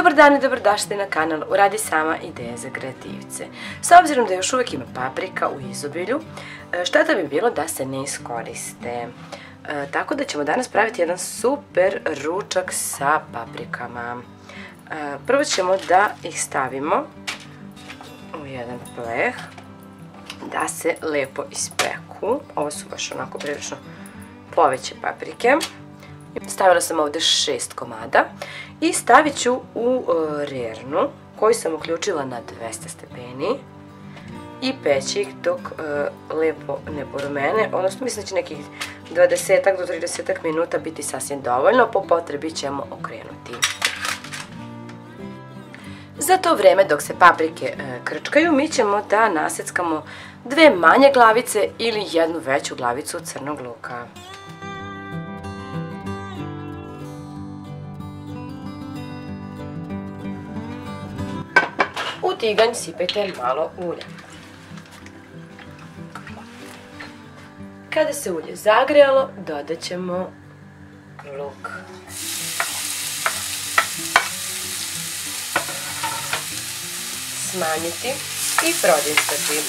Dobar dan i dobrodošli na kanal Uradi sama ideje za kreativce. S obzirom da još uvijek ima paprika u izobilju, e, šteta bi bilo da se ne iskoriste. E, tako da ćemo danas praviti jedan super ručak sa paprikama. E, prvo ćemo da ih stavimo u jedan pleh da se lepo ispeku. Ovo su baš onako prilično poveće paprike. Stavila sam ovdje šest komada i stavit ću u e, rernu koju sam uključila na 200 stepeni i peći ih dok e, lepo ne porumene, odnosno mislim da će nekih 20 do 30 minuta biti sasvim dovoljno, po potrebi ćemo okrenuti. Za to vreme dok se paprike e, krčkaju mi ćemo da naseckamo dve manje glavice ili jednu veću glavicu crnog luka. Tiganj sipajte malo ulja. Kada se ulje zagrijalo, dodat ćemo luk. Smanjiti i prodistati.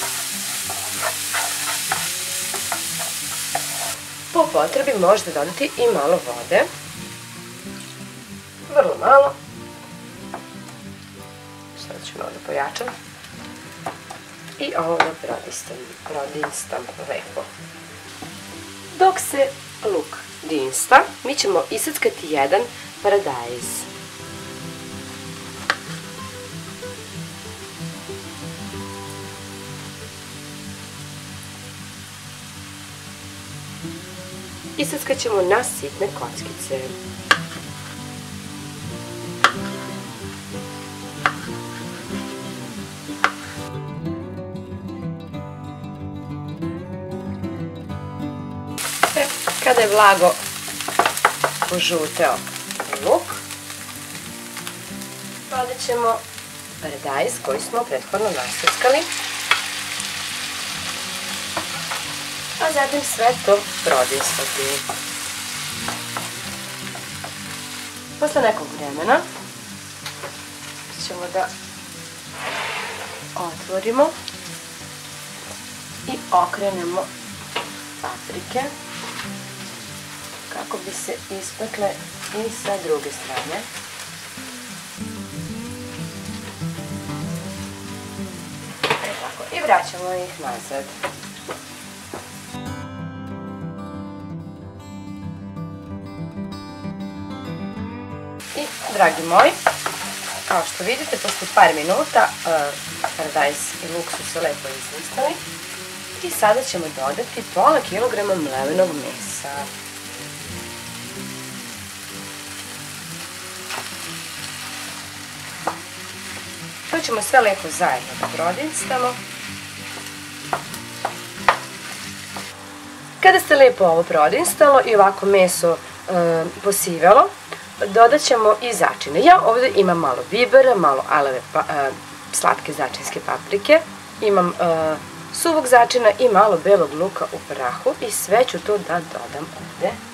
Po potrebi možete dodati i malo vode. Vrlo malo ću malo da pojačam. I ovo da prodistam, prodinstam lepo. Dok se luk dinsta, mi ćemo isackati jedan paradajz. Isackat ćemo na sitne kockice. Kada je vlago požuteo luk, dodat ćemo paradajz koji smo prethodno nasuskali. A zatim sve to prodisati. Posle nekog vremena ćemo da otvorimo i okrenemo paprike kako bi se ispekle i sa druge strane. E tako, i vraćamo ih nazad. I, dragi moji, kao što vidite, posle par minuta paradajz i luk su se lepo izlistali. I sada ćemo dodati pola kilograma mlevenog mesa. Ćemo sve lepo zajedno da prodinstamo. Kada ste lepo ovo prodinstalo i ovako meso e, posivelo, dodat ćemo i začine. Ja ovdje imam malo bibera, malo aleve pa, e, slatke začinske paprike, imam e, suvog začina i malo belog luka u prahu i sve ću to da dodam ovdje.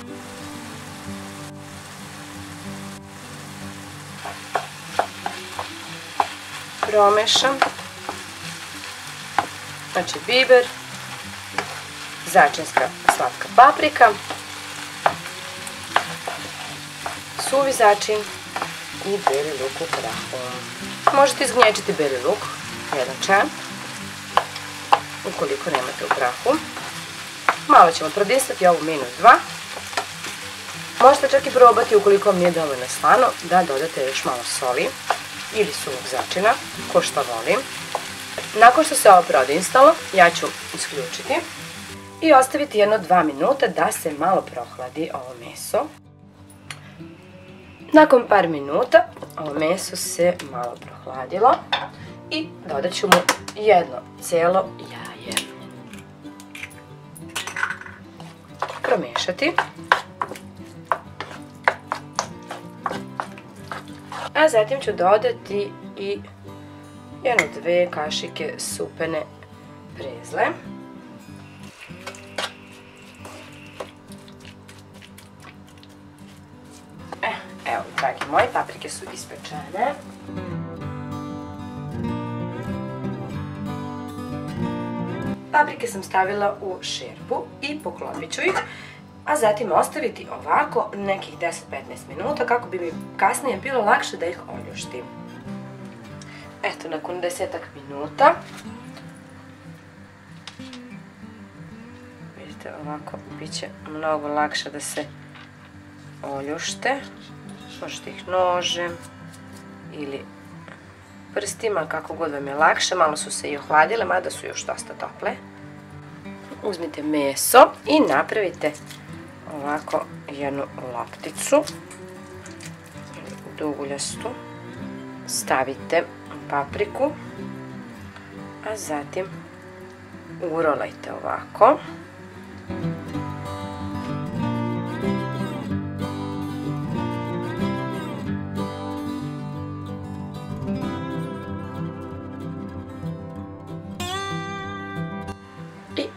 Promešam. Znači biber, začinska slatka paprika, suvi začin i beli luk u prahu. Možete izgnječiti beli luk, jedan čan, ukoliko nemate u prahu. Malo ćemo prodistati ovu minus 2. Možete čak i probati ukoliko vam nije dovoljno slano da dodate još malo soli ili suvog začina, ko što volim. Nakon što se ovo prodinstalo, ja ću isključiti i ostaviti jedno dva minuta da se malo prohladi ovo meso. Nakon par minuta ovo meso se malo prohladilo i dodat ću mu jedno cijelo jaje. Promešati. A zatim ću dodati i jedno dve kašike supene prezle. E, evo dragi moji, paprike su ispečene. Paprike sam stavila u šerpu i poklopit ću ih, a zatim ostaviti ovako nekih 10-15 minuta kako bi mi kasnije bilo lakše da ih oljuštim. Eto, nakon desetak minuta vidite ovako bit će mnogo lakše da se oljušte. Možete ih nožem ili prstima, kako god vam je lakše. Malo su se i ohladile, mada su još dosta tople. Uzmite meso i napravite ovako jednu lopticu duguljastu. Stavite papriku, a zatim urolajte ovako.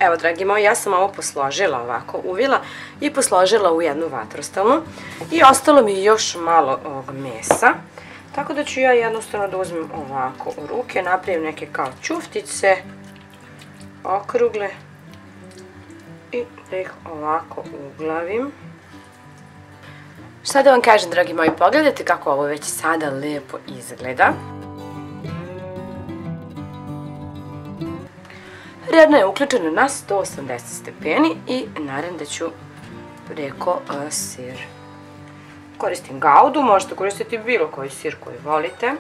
Evo, dragi moji, ja sam ovo posložila ovako, uvila i posložila u jednu vatrostalnu. I ostalo mi još malo ovog mesa. Tako da ću ja jednostavno da uzmem ovako u ruke, napravim neke kao čuftice, okrugle i da ih ovako uglavim. Šta da vam kažem, dragi moji, pogledajte kako ovo već sada lepo izgleda. Redna je uključena na 180 stepeni i naravno da ću preko sir. Koristim gaudu, možete koristiti bilo koji sir koji volite.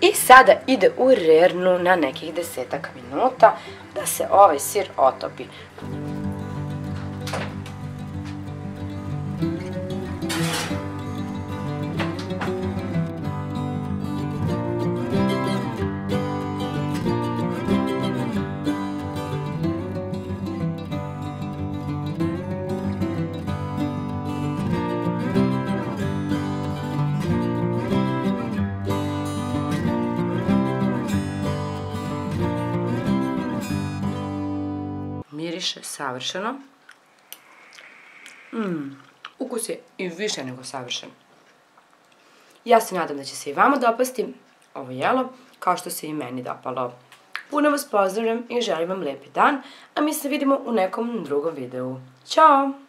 I sada ide u rernu na nekih desetak minuta da se ovaj sir otopi. Miriše savršeno. Mm, ukus je i više nego savršen. Ja se nadam da će se i vama dopasti ovo jelo, kao što se i meni dopalo. Puno vas pozdravljam i želim vam lepi dan, a mi se vidimo u nekom drugom videu. Ćao!